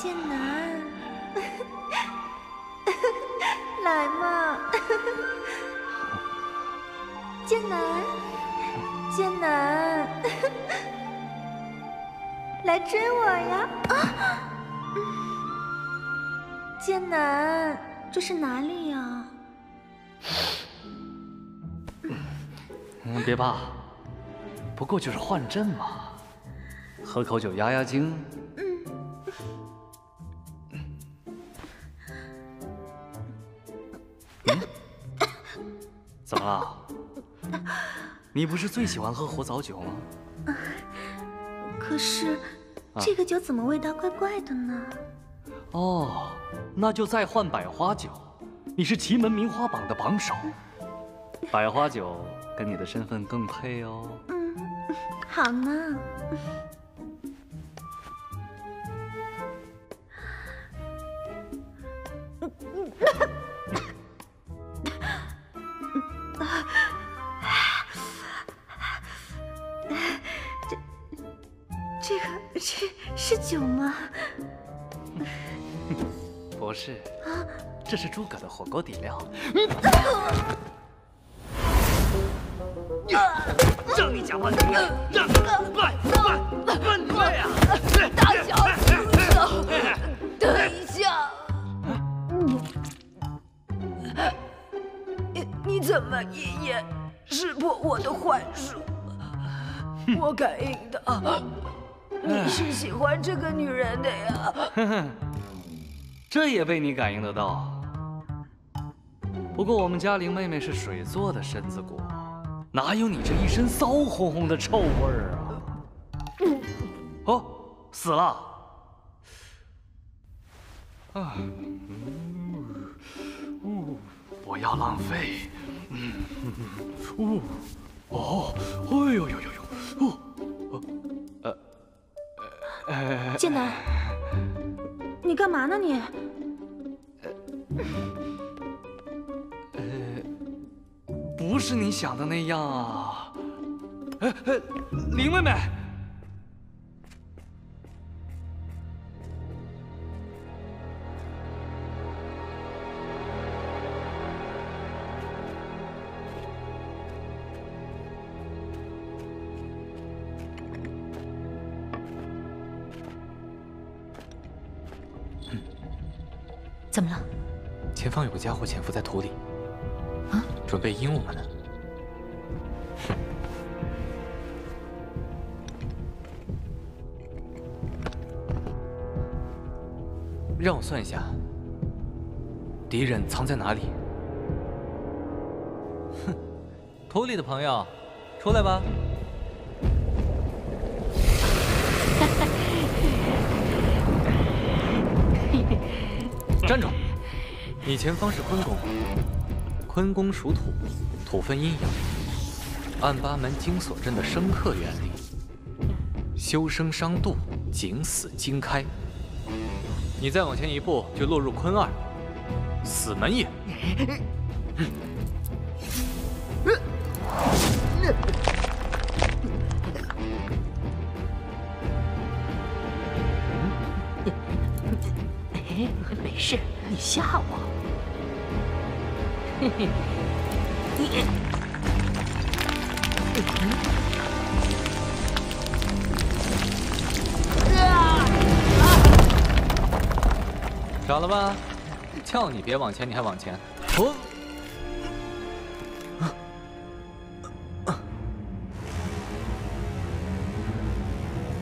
剑南，来嘛！剑南，剑南，来追我呀！啊！剑南，这是哪里呀？嗯，别怕，不过就是换阵嘛，喝口酒压压惊。嗯。怎么了？你不是最喜欢喝火枣酒吗？可是，这个酒怎么味道怪怪的呢？哦，那就再换百花酒。你是奇门名花榜的榜首，百花酒跟你的身份更配哦。嗯，好呢。这个是是酒吗？不是，这是诸葛的火锅底料。让你家万岁！让万万万岁啊！大小叔叔，等一下，你你怎么一眼识破我的幻术？我感应到是喜欢这个女人的呀。哼 哼这也被你感应得到。不过我们嘉玲妹妹是水做的身子骨，哪有你这一身骚烘烘的臭味儿啊？哦，死了。啊，呜不要浪费。嗯，哦，哦，哎呦呦呦呦，剑南。你干嘛呢你？呃，不是你想的那样啊！哎哎，林妹妹。怎么了？前方有个家伙潜伏在土里，啊，准备阴我们呢。让我算一下，敌人藏在哪里？哼！土里的朋友，出来吧！站住！你前方是坤宫，坤宫属土，土分阴阳，按八门金锁阵的生克原理，修生伤度，景死金开。你再往前一步，就落入坤二，死门也。没事，你吓我。嘿嘿，你找了吧？叫你别往前，你还往前。哦。